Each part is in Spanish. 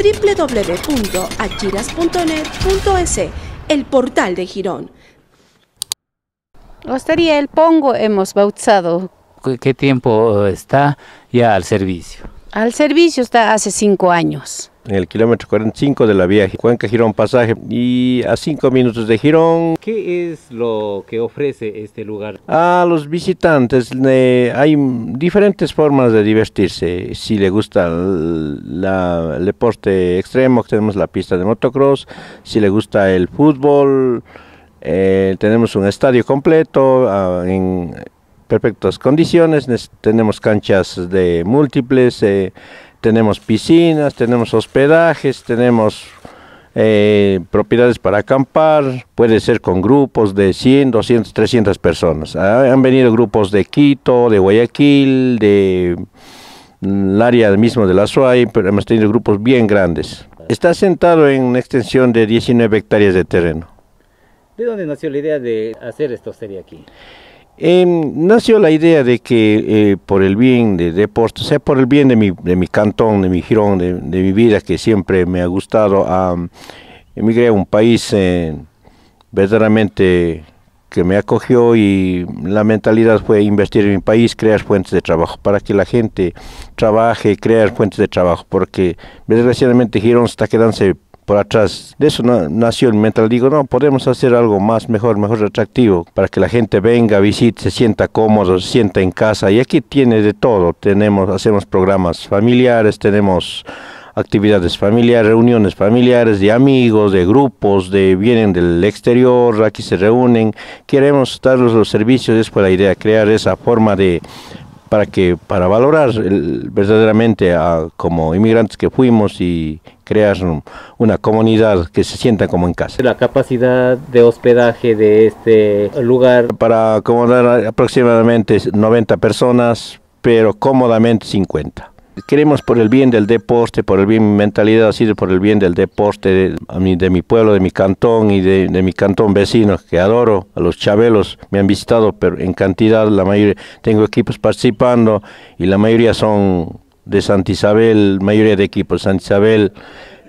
www.achiras.net.es, el portal de Girón. Hostería El Pongo hemos bautizado. ¿Qué tiempo está ya al servicio? Al servicio está hace cinco años. En el kilómetro 45 de la vía Cuenca-Girón Pasaje y a cinco minutos de Girón. ¿Qué es lo que ofrece este lugar? A los visitantes hay diferentes formas de divertirse. Si le gusta el deporte extremo, tenemos la pista de motocross. Si le gusta el fútbol, eh, tenemos un estadio completo ah, en perfectas condiciones, tenemos canchas de múltiples, eh, tenemos piscinas, tenemos hospedajes, tenemos eh, propiedades para acampar, puede ser con grupos de 100, 200, 300 personas. Ah, han venido grupos de Quito, de Guayaquil, de mm, el área mismo de la SUAY, pero hemos tenido grupos bien grandes. Está sentado en una extensión de 19 hectáreas de terreno. ¿De dónde nació la idea de hacer esta hostería aquí? Em, nació la idea de que eh, por el bien de deporte, sea por el bien de mi, de mi cantón, de mi girón, de, mi vida que siempre me ha gustado, emigré a un país eh, verdaderamente que me acogió y la mentalidad fue invertir en mi país, crear fuentes de trabajo, para que la gente trabaje, crear fuentes de trabajo, porque desgraciadamente Girón está quedándose por atrás. De eso nació el mental. Digo, no, podemos hacer algo más, mejor, mejor atractivo, para que la gente venga, visite, se sienta cómodo, se sienta en casa. Y aquí tiene de todo. Tenemos, hacemos programas familiares, tenemos actividades familiares, reuniones familiares de amigos, de grupos, de vienen del exterior, aquí se reúnen. Queremos darles los servicios, es por la idea, crear esa forma de para que para valorar verdaderamente a, como inmigrantes que fuimos y crear una comunidad que se sienta como en casa. La capacidad de hospedaje de este lugar para acomodar aproximadamente 90 personas, pero cómodamente 50 queremos por el bien del deporte, por el bien de mi mentalidad, así por el bien del deporte de, de mi pueblo, de mi cantón y de, mi cantón vecino, que adoro, a los chabelos, me han visitado pero en cantidad, la mayoría, tengo equipos participando y la mayoría son de Santa Isabel, mayoría de equipos de Santa Isabel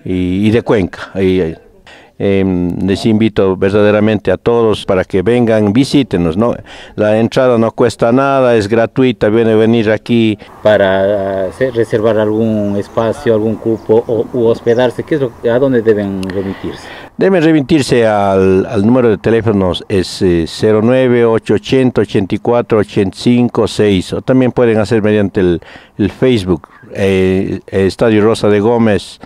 y, de Cuenca. Em, les invito verdaderamente a todos para que vengan, visítenos, ¿no? La entrada no cuesta nada, es gratuita, viene venir aquí. Para reservar algún espacio, algún cupo o u hospedarse, ¿qué es lo, ¿a dónde deben remitirse? Deben remitirse al, al número de teléfonos, es eh, 09880 84 85 6, o también pueden hacer mediante el, el Facebook, eh, Estadio Rosa de Gómez.